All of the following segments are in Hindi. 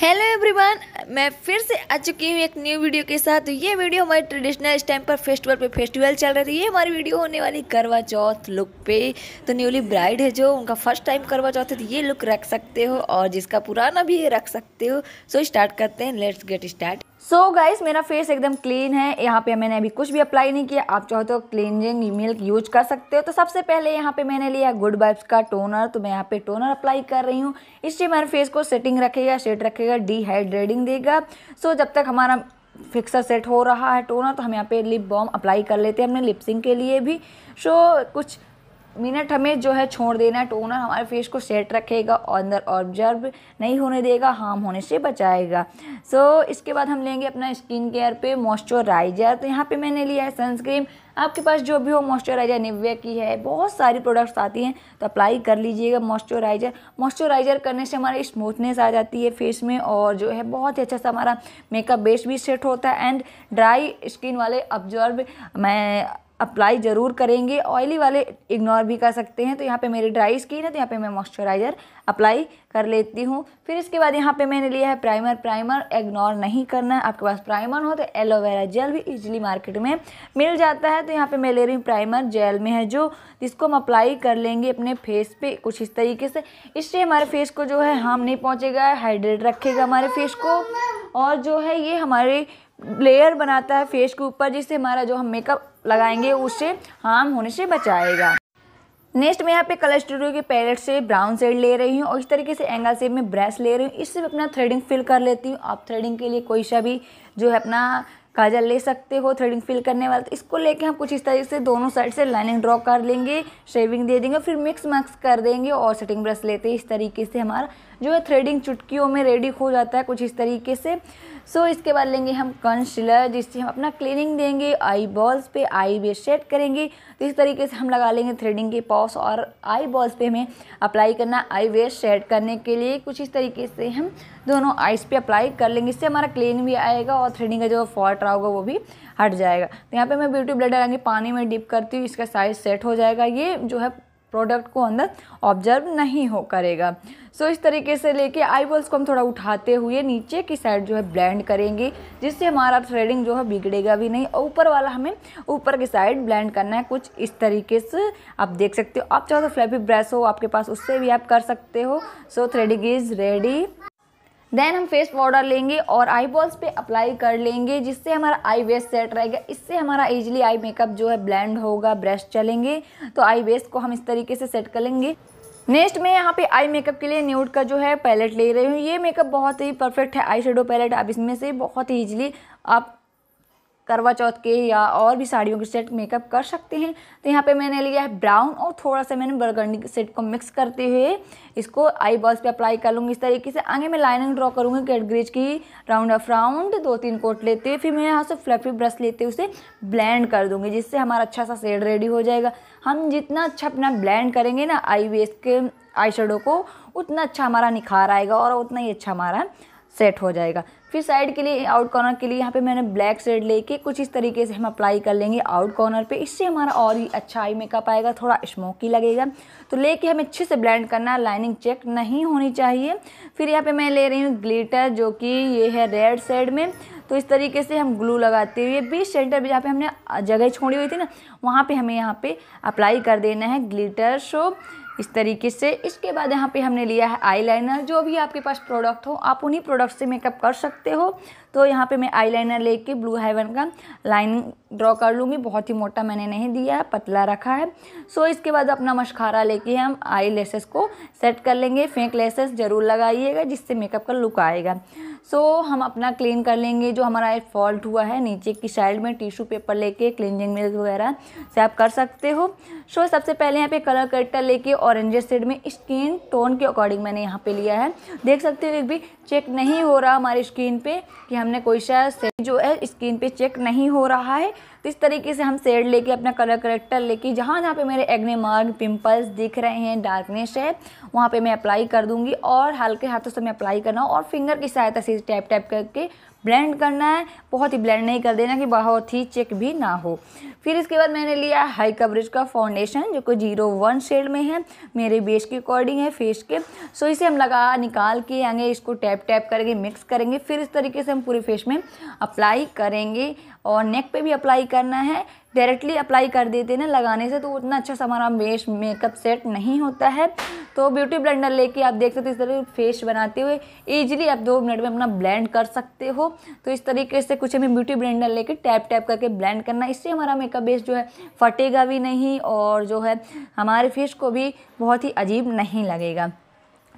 हेलो एवरीवन मैं फिर से आ चुकी हूँ एक न्यू वीडियो के साथ। तो ये वीडियो हमारे ट्रेडिशनल इस टाइम पर फेस्टिवल पे फेस्टिवल चल रहा था ये हमारी वीडियो होने वाली करवा चौथ लुक पे। तो न्यूली ब्राइड है जो, उनका फ़र्स्ट टाइम करवा चौथ है तो ये लुक रख सकते हो और जिसका पुराना भी रख सकते हो। सो स्टार्ट करते हैं let's get start so so guys मेरा फेस एकदम क्लीन है। यहाँ पे मैंने अभी कुछ भी अप्लाई नहीं किया। आप चाहो तो क्लीनजिंग मिल्क यूज़ कर सकते हो। तो सबसे पहले यहाँ पे मैंने लिया गुड वाइब्स का टोनर तो मैं यहाँ पे टोनर अप्लाई कर रही हूँ। इससे हमारे फेस को सेटिंग रखेगा सेट रखेगा डिहाइड्रेटिंग देगा। सो so, जब तक हमारा फिक्सर सेट हो रहा है टोनर तो हम यहाँ पे लिप बॉम अप्लाई कर लेते हैं अपने लिपसिंग के लिए भी। सो so, कुछ मिनट हमें जो है छोड़ देना है टोनर हमारे फेस को सेट रखेगा और अंदर ऑब्ज़र्व नहीं होने देगा हार्म होने से बचाएगा। सो so, इसके बाद हम लेंगे अपना स्किन केयर पे मॉइस्चराइज़र तो यहाँ पे मैंने लिया है सनस्क्रीन आपके पास जो भी हो मॉइस्चराइज़र निव्या की है बहुत सारी प्रोडक्ट्स आती हैं तो अप्लाई कर लीजिएगा मॉइस्चराइज़र मॉइस्चराइज़र करने से हमारी स्मूथनेस आ जाती है फेस में और जो है बहुत ही अच्छा सा हमारा मेकअप बेस भी सेट होता है। एंड ड्राई स्किन वाले ऑब्ज़र्व मैं अप्लाई ज़रूर करेंगे। ऑयली वाले इग्नोर भी कर सकते हैं। तो यहाँ पे मेरी ड्राई स्किन है तो यहाँ पे मैं मॉइस्चराइज़र अप्लाई कर लेती हूँ। फिर इसके बाद यहाँ पे मैंने लिया है प्राइमर प्राइमर इग्नोर नहीं करना है। आपके पास प्राइमर हो तो एलोवेरा जेल भी इजीली मार्केट में मिल जाता है। तो यहाँ पे मैं ले रही हूँ प्राइमर जेल में है जो। जिसको हम अप्लाई कर लेंगे अपने फेस पे कुछ इस तरीके से। इससे हमारे फेस को जो है हार्म नहीं पहुँचेगा। हाइड्रेट रखेगा हमारे फेस को। और जो है ये हमारे लेयर बनाता है फेस के ऊपर, जिससे हमारा जो हम मेकअप लगाएँगे, उससे हार्म होने से बचाएगा। नेक्स्ट मैं यहाँ पे कलर स्टूडियो के पैलेट से ब्राउन शेड ले रही हूँ और इस तरीके से एंगल से मैं ब्रश ले रही हूँ। इससे मैं अपना थ्रेडिंग फिल कर लेती हूँ। आप थ्रेडिंग के लिए कोई सा भी जो है अपना काजल ले सकते हो थ्रेडिंग फिल करने वाला। तो इसको लेके हम कुछ इस तरीके से दोनों साइड से लाइनिंग ड्रॉ कर लेंगे शेविंग दे देंगे, फिर मिक्स मैक्स कर देंगे और सेटिंग ब्रश लेते हैं। इस तरीके से हमारा जो है थ्रेडिंग चुटकियों में रेडी हो जाता है कुछ इस तरीके से। सो so, इसके बाद लेंगे हम कंसीलर जिससे हम अपना क्लीनिंग देंगे आई बॉल्स पे आई बेस सेट करेंगे। तो इस तरीके से हम लगा लेंगे थ्रेडिंग के पॉस और आई बॉल्स पे हमें अप्लाई करना आई बेस सेट करने के लिए। कुछ इस तरीके से हम दोनों आइस पे अप्लाई कर लेंगे। इससे हमारा क्लीन भी आएगा और थ्रेडिंग का जो फॉल्ट रहा होगा वो भी हट जाएगा। तो यहाँ पे मैं ब्यूटी ब्लेडर आगे पानी में डिप करती हूँ इसका साइज़ सेट हो जाएगा। ये जो है प्रोडक्ट को अंदर ऑब्ज़र्व नहीं हो करेगा। सो so, इस तरीके से लेके आई बॉल्स को हम थोड़ा उठाते हुए नीचे की साइड जो है ब्लेंड करेंगे जिससे हमारा थ्रेडिंग जो है बिगड़ेगा भी नहीं और ऊपर वाला हमें ऊपर की साइड ब्लेंड करना है। कुछ इस तरीके से आप देख सकते हो। आप चाहो तो फ्लैपी ब्रश हो आपके पास उससे भी आप कर सकते हो। So threading is ready then हम फेस पाउडर लेंगे और आई बॉल्स पर अप्लाई कर लेंगे, जिससे हमारा आई बेस सेट रहेगा। इससे हमारा इजीली आई मेकअप जो है ब्लेंड होगा ब्रश चलेंगे। तो आई बेस को हम इस तरीके से सेट कर लेंगे। नेक्स्ट मैं यहाँ पे आई मेकअप के लिए न्यूड का जो है पैलेट ले रही हूँ। ये मेकअप बहुत ही परफेक्ट है आई शेडो पैलेट आप इसमें से बहुत ही ईजिली आप करवा चौथ के या और भी साड़ियों के सेट मेकअप कर सकते हैं। तो यहाँ पे मैंने लिया है ब्राउन और थोड़ा सा मैंने बरगंडी सेट को मिक्स करते हुए इसको आई बॉल्स पे अप्लाई कर लूँगी। इस तरीके से आगे मैं लाइनिंग ड्रॉ करूँगी कैटग्रीज की राउंड ऑफ़ राउंड दो तीन कोट लेते हुए। फिर मैं यहाँ से फ्लफी ब्रश लेते हुए उसे ब्लैंड कर दूँगी, जिससे हमारा अच्छा सा शेड रेडी हो जाएगा। हम जितना अच्छा अपना ब्लैंड करेंगे ना आई बेस के आई को, उतना अच्छा हमारा निखार आएगा और उतना ही अच्छा हमारा सेट हो जाएगा। फिर साइड के लिए, आउट कॉर्नर के लिए यहाँ पे मैंने ब्लैक शेड लेके कुछ इस तरीके से हम अप्लाई कर लेंगे आउट कॉर्नर पे। इससे हमारा और ही अच्छा आई मेकअप आएगा, थोड़ा स्मोकी लगेगा। तो लेके हमें अच्छे से ब्लेंड करना लाइनिंग चेक नहीं होनी चाहिए। फिर यहाँ पे मैं ले रही हूँ ग्लिटर, जो कि ये है रेड शेड में। तो इस तरीके से हम ग्लू लगाते हुए बीच सेंटर पर जहाँ पे हमने जगह छोड़ी हुई थी ना, वहाँ पर हमें यहाँ पर अप्लाई कर देना है ग्लिटर शो। इस तरीके से। इसके बाद यहाँ पे हमने लिया है आईलाइनर जो भी आपके पास प्रोडक्ट हो, आप उन्हीं प्रोडक्ट से मेकअप कर सकते हो। तो यहाँ पे मैं आईलाइनर लेके ब्लू हेवन का लाइन ड्रॉ कर लूँगी। बहुत ही मोटा मैंने नहीं दिया है पतला रखा है। सो इसके बाद अपना मशखारा लेके हम आई लेसेस को सेट कर लेंगे। फेंक लेसेस ज़रूर लगाइएगा जिससे मेकअप का लुक आएगा। सो so, हम अपना क्लीन कर लेंगे। जो हमारा एक फॉल्ट हुआ है नीचे की साइड में टिश्यू पेपर लेके क्लिनजिंग मिल्क वगैरह से आप कर सकते हो। सो so, सबसे पहले यहाँ पे कलर कट्टर लेके ऑरेंज शेड में स्किन टोन के अकॉर्डिंग मैंने यहाँ पे लिया है। देख सकते हो एक भी चेक नहीं हो रहा हमारी स्किन पे कि हमने कोई सा जो है, स्क्रीन पे चेक नहीं हो रहा है। तो इस तरीके से हम शेड लेके अपना कलर करेक्टर लेके जहाँ जहाँ पे मेरे एग्ने मार्ग पिंपल्स दिख रहे हैं डार्कनेस है, वहाँ पे मैं अप्लाई कर दूँगी और हल्के हाथों से मैं अप्लाई करना और फिंगर की सहायता से टैप टैप करके ब्लेंड करना है, बहुत ही ब्लेंड नहीं कर देना कि बहुत ही चेक भी ना हो। फिर इसके बाद मैंने लिया हाई कवरेज का फाउंडेशन जो कि ज़ीरो वन शेड में है, मेरे बेस के अकॉर्डिंग है फेस के। सो इसे हम लगा, निकाल के आगे इसको टैप टैप करके मिक्स करेंगे, फिर इस तरीके से हम पूरे फेस में अप्लाई करेंगे। और नेक पे भी अप्लाई करना है डायरेक्टली अप्लाई कर देते हैं ना लगाने से तो उतना अच्छा सा हमारा बेस मेकअप सेट नहीं होता है। तो ब्यूटी ब्लेंडर लेके आप देख सकते हो इस तरह फेस बनाते हुए ईजिली आप दो मिनट में अपना ब्लेंड कर सकते हो। तो इस तरीके से कुछ हमें ब्यूटी ब्लेंडर लेके टैप टैप करके ब्लेंड करना इससे हमारा मेकअप बेस जो है फटेगा भी नहीं और जो है हमारे फेस को भी बहुत ही अजीब नहीं लगेगा।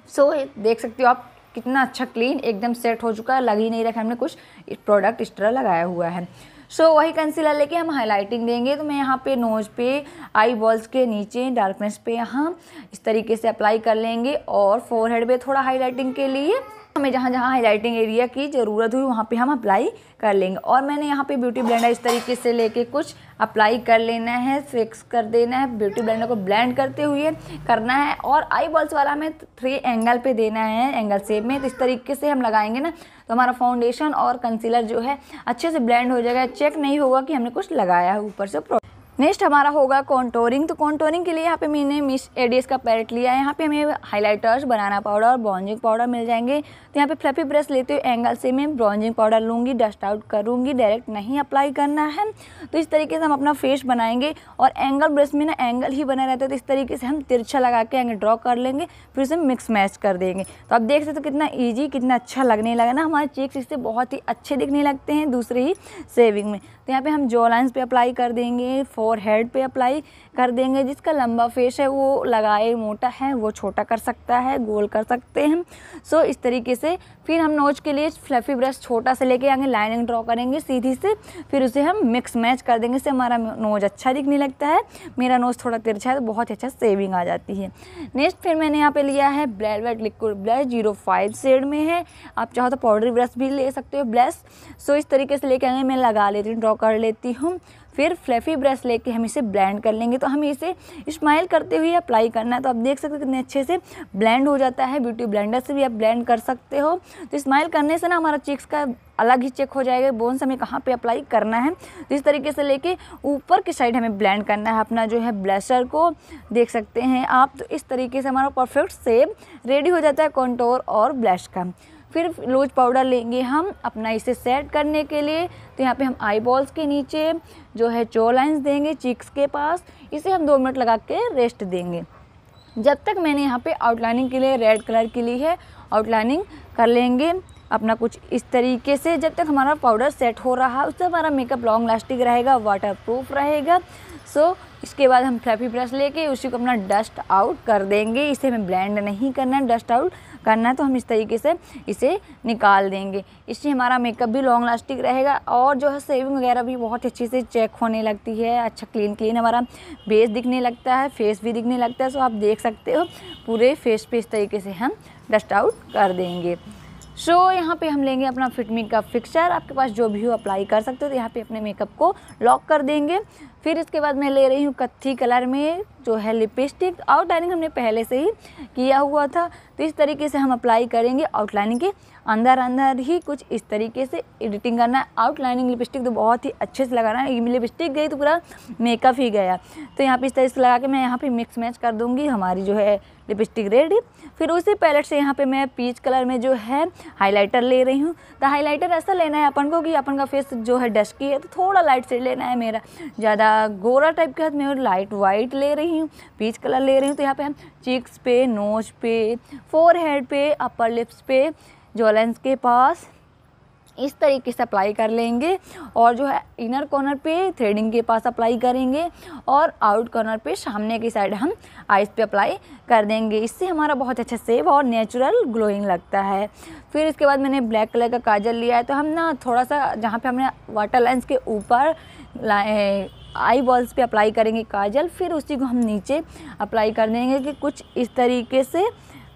सो so, देख सकते हो आप कितना अच्छा क्लीन एकदम सेट हो चुका है। लग ही नहीं रखा हमने कुछ प्रोडक्ट इस तरह लगाया हुआ है। सो so, वही कंसीलर लेके हम हाइलाइटिंग देंगे। तो मैं यहाँ पे नोज़ पे आई बॉल्स के नीचे डार्कनेस पे यहाँ इस तरीके से अप्लाई कर लेंगे और फोरहेड पे थोड़ा हाइलाइटिंग के लिए। हमें जहाँ जहाँ हाईलाइटिंग एरिया की ज़रूरत हुई, वहाँ पे हम अप्लाई कर लेंगे। और मैंने यहाँ पे ब्यूटी ब्लेंडर इस तरीके से लेके कुछ अप्लाई कर लेना है फिक्स कर देना है। ब्यूटी ब्लेंडर को ब्लेंड करते हुए करना है और आई बॉल्स वाला हमें थ्री एंगल पे देना है एंगल सेप में। तो इस तरीके से हम लगाएँगे ना तो हमारा फाउंडेशन और कंसीलर जो है अच्छे से ब्लेंड हो जाएगा। चेक नहीं होगा कि हमने कुछ लगाया है ऊपर से नेक्स्ट हमारा होगा कॉन्टोरिंग तो कॉन्टोरिंग के लिए यहाँ पे मैंने मिस एडियस का पैरेट लिया है। यहाँ पे हमें हाइलाइटर्स बनाना पाउडर और ब्रॉन्जिंग पाउडर मिल जाएँगे। तो यहाँ पे फ्लफी ब्रश लेते हुए एंगल से मैं ब्रॉन्जिंग पाउडर लूँगी डस्ट आउट करूँगी डायरेक्ट नहीं अप्लाई करना है। तो इस तरीके से हम अपना फेस बनाएँगे और एंगल ब्रश में ना एंगल ही बना रहता है। तो इस तरीके से हम तिरछा लगा के एंगल ड्रॉ कर लेंगे, फिर उसे मिक्स मैच कर देंगे। तो आप देख सकते हो कितना ईजी कितना अच्छा लगने लगा ना। हमारे चेक्स इससे बहुत ही अच्छे दिखने लगते हैं दूसरे ही सेविंग में। तो यहाँ पर हम जो लाइन्स पर अप्लाई कर देंगे फोर हेड पे अप्लाई कर देंगे। जिसका लंबा फेस है, वो लगाए मोटा है, वो छोटा कर सकता है, गोल कर सकते हैं। सो इस तरीके से फिर हम नोज़ के लिए फ्लफी ब्रश छोटा से लेके आगे लाइनिंग ड्रॉ करेंगे सीधी से। फिर उसे हम मिक्स मैच कर देंगे, इससे हमारा नोज़ अच्छा दिखने लगता है। मेरा नोज़ थोड़ा तिरछा है तो बहुत अच्छा सेविंग आ जाती है। नेक्स्ट फिर मैंने यहाँ पे लिया है blade wet liquid blush zero five shade में है। आप चाहो तो पाउडर ब्रश भी ले सकते हो ब्लश। सो इस तरीके से लेके आगे मैं लगा लेती हूँ ड्रॉ कर लेती हूँ। फिर फ्लैफी ब्रश लेके हम इसे ब्लेंड कर लेंगे। तो हमें इसे स्माइल करते हुए अप्लाई करना है। तो आप देख सकते हो कितने अच्छे से ब्लेंड हो जाता है। ब्यूटी ब्लेंडर से भी आप ब्लेंड कर सकते हो। तो स्माइल करने से ना हमारा चिक्स का अलग ही चेक हो जाएगा। बोन्स हमें कहाँ पे अप्लाई करना है। तो इस तरीके से लेके ऊपर की साइड हमें ब्लेंड करना है अपना जो है ब्लशर को। देख सकते हैं आप। तो इस तरीके से हमारा परफेक्ट सेप रेडी हो जाता है कॉन्टोर और ब्लश का। फिर लूज पाउडर लेंगे हम अपना इसे सेट करने के लिए। तो यहाँ पे हम आई बॉल्स के नीचे जो है चो लाइन्स देंगे चिक्स के पास। इसे हम दो मिनट लगा के रेस्ट देंगे। जब तक मैंने यहाँ पे आउटलाइनिंग के लिए रेड कलर की ली है आउटलाइनिंग कर लेंगे अपना कुछ इस तरीके से। जब तक हमारा पाउडर सेट हो रहा उससे हमारा मेकअप लॉन्ग लास्टिक रहेगा वाटर प्रूफ रहेगा। सो so, इसके बाद हम फ्लैफी ब्रश लेके उसी को अपना डस्ट आउट कर देंगे। इसे हमें ब्लेंड नहीं करना है डस्ट आउट करना है तो हम इस तरीके से इसे निकाल देंगे। इससे हमारा मेकअप भी लॉन्ग लास्टिक रहेगा और जो है सेविंग वगैरह भी बहुत अच्छे से चेक होने लगती है। अच्छा क्लीन क्लीन हमारा बेस दिखने लगता है फेस भी दिखने लगता है। सो आप देख सकते हो पूरे फेस पे इस तरीके से हम डस्ट आउट कर देंगे। सो so, यहाँ पे हम लेंगे अपना फिटमी का फिक्सर आपके पास जो भी हो अप्लाई कर सकते हो तो यहाँ पे अपने मेकअप को लॉक कर देंगे। फिर इसके बाद मैं ले रही हूँ कत्थी कलर में, जो है लिपस्टिक आउटलाइनिंग हमने पहले से ही किया हुआ था। तो इस तरीके से हम अप्लाई करेंगे आउटलाइनिंग के। अंदर अंदर ही कुछ इस तरीके से एडिटिंग करना है। आउटलाइनिंग लिपस्टिक तो बहुत ही अच्छे से लगाना है। लिपस्टिक गई तो पूरा मेकअप ही गया। तो यहाँ पर इस तरीके से लगा के मैं यहाँ पर मिक्स मैच कर दूँगी। हमारी जो है लिपस्टिक रेड। फिर उसी पैलेट से यहाँ पे मैं पीच कलर में जो है हाइलाइटर ले रही हूँ। तो हाइलाइटर ऐसा लेना है अपन को कि अपन का फेस जो है डस्की है तो थोड़ा लाइट से लेना है मेरा। ज़्यादा गोरा टाइप के हाथ में लाइट वाइट ले रही हूँ, पीच कलर ले रही हूँ। तो यहाँ पर हम चिक्स पे नोज़ पे फोर हेड पे अपर लिप्स पे जोलेंस के पास इस तरीके से अप्लाई कर लेंगे और जो है इनर कॉर्नर पे थ्रेडिंग के पास अप्लाई करेंगे और आउट कॉर्नर पे सामने की साइड हम आइस पे अप्लाई कर देंगे। इससे हमारा बहुत अच्छा सेव और नेचुरल ग्लोइंग लगता है। फिर इसके बाद मैंने ब्लैक कलर का काजल लिया है तो हम ना थोड़ा सा जहाँ पे हमने वाटर लाइन्स के ऊपर आई बॉल्स पे अप्लाई करेंगे काजल, फिर उसी को हम नीचे अप्लाई कर देंगे कि कुछ इस तरीके से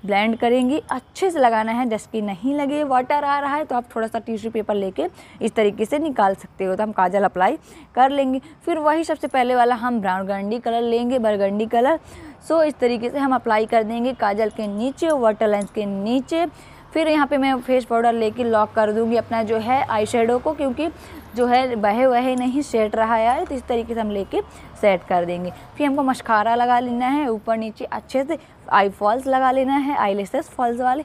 ब्लेंड करेंगी, अच्छे से लगाना है डस्की नहीं लगे वाटर आ रहा है तो आप थोड़ा सा टिश्यू पेपर लेके इस तरीके से निकाल सकते हो तो हम काजल अप्लाई कर लेंगे। फिर वही सबसे पहले वाला हम ब्राउन गंडी कलर लेंगे बरगंडी कलर सो इस तरीके से हम अप्लाई कर देंगे काजल के नीचे वाटर लाइन्स के नीचे। फिर यहाँ पे मैं फेस पाउडर लेके लॉक कर दूँगी अपना जो है आई को, क्योंकि जो है बहे वहे नहीं सेट रहा है तो इस तरीके से हम लेके सेट कर देंगे। फिर हमको मशखारा लगा लेना है, ऊपर नीचे अच्छे से आई फॉल्स लगा लेना है आई लेसेस फॉल्स वाले।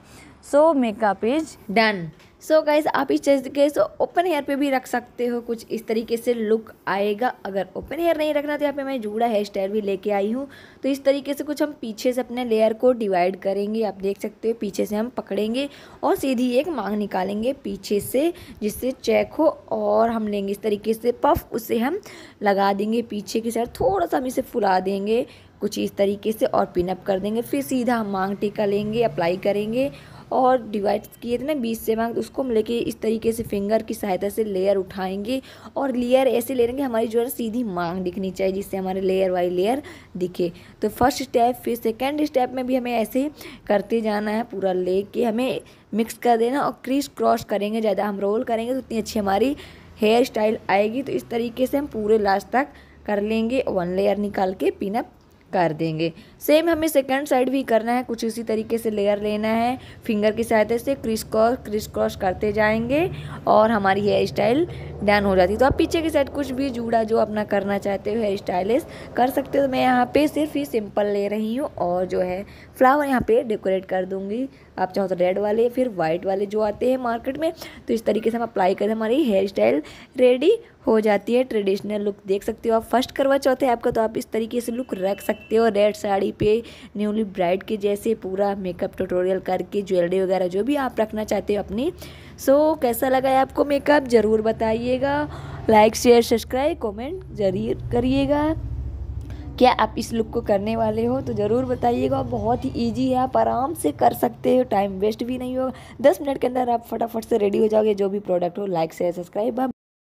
So makeup is done so so guys आप इस तरीके से ओपन हेयर पे भी रख सकते हो। कुछ इस तरीके से लुक आएगा। अगर ओपन हेयर नहीं रखना तो यहाँ पे मैं जूड़ा हेयर स्टाइल भी लेके आई हूँ। तो इस तरीके से कुछ हम पीछे से अपने लेयर को डिवाइड करेंगे। आप देख सकते हो, पीछे से हम पकड़ेंगे और सीधी एक मांग निकालेंगे पीछे से, जिससे चेक हो और हम लेंगे। इस तरीके से पफ उसे हम लगा देंगे पीछे की साइड थोड़ा सा हम इसे फुला देंगे। कुछ इस तरीके से और पिनअप कर देंगे। फिर सीधा हम मांग टीका लेंगे अप्लाई करेंगे और डिवाइड किए थे ना बीस से मांग उसको हम लेके इस तरीके से फिंगर की सहायता से लेयर उठाएँगे और लेयर ऐसे ले लेंगे, हमारी जो है सीधी मांग दिखनी चाहिए जिससे हमारे लेयर वाई लेयर दिखे। तो फ़र्स्ट स्टेप, फिर सेकेंड स्टेप में भी हमें ऐसे करते जाना है, पूरा ले के हमें मिक्स कर देना और क्रीस क्रॉस करेंगे, ज़्यादा हम रोल करेंगे तो उतनी अच्छी हमारी हेयर स्टाइल आएगी। तो इस तरीके से हम पूरे लास्ट तक कर लेंगे, वन लेयर निकाल के पिनअप कर देंगे। सेम हमें सेकंड साइड भी करना है, कुछ इसी तरीके से लेयर लेना है। फिंगर की सहायता से क्रिस क्रॉस क्रिस क्रॉस करते जाएँगे और हमारी हेयर स्टाइल डन हो जाती तो आप पीछे की साइड कुछ भी जूड़ा जो अपना करना चाहते हो हेयर स्टाइलिश कर सकते हो। तो मैं यहाँ पे सिर्फ़ ही सिंपल ले रही हूँ और जो है फ्लावर यहाँ पे डेकोरेट कर दूँगी। आप चाहो तो रेड वाले फिर वाइट वाले जो आते हैं मार्केट में तो इस तरीके से हम अप्लाई करें हमारी हेयर स्टाइल रेडी हो जाती है। ट्रेडिशनल लुक देख सकते हो आप। फ़र्स्ट करवा चौथे आपका तो आप इस तरीके से लुक रख सकते हो। रेड साड़ी पे न्यूली ब्राइड के जैसे पूरा मेकअप ट्यूटोरियल करके ज्वेलरी वगैरह जो भी आप रखना चाहते हो अपनी। सो so, कैसा लगा है आपको मेकअप ज़रूर बताइएगा लाइक शेयर सब्सक्राइब कमेंट ज़रूर करिएगा। क्या आप इस लुक को करने वाले हो तो ज़रूर बताइएगा। बहुत ही इजी है, आप आराम से कर सकते हो। टाइम वेस्ट भी नहीं होगा। दस मिनट के अंदर आप फटाफट से रेडी हो जाओगे। जो भी प्रोडक्ट हो लाइक शेयर सब्सक्राइब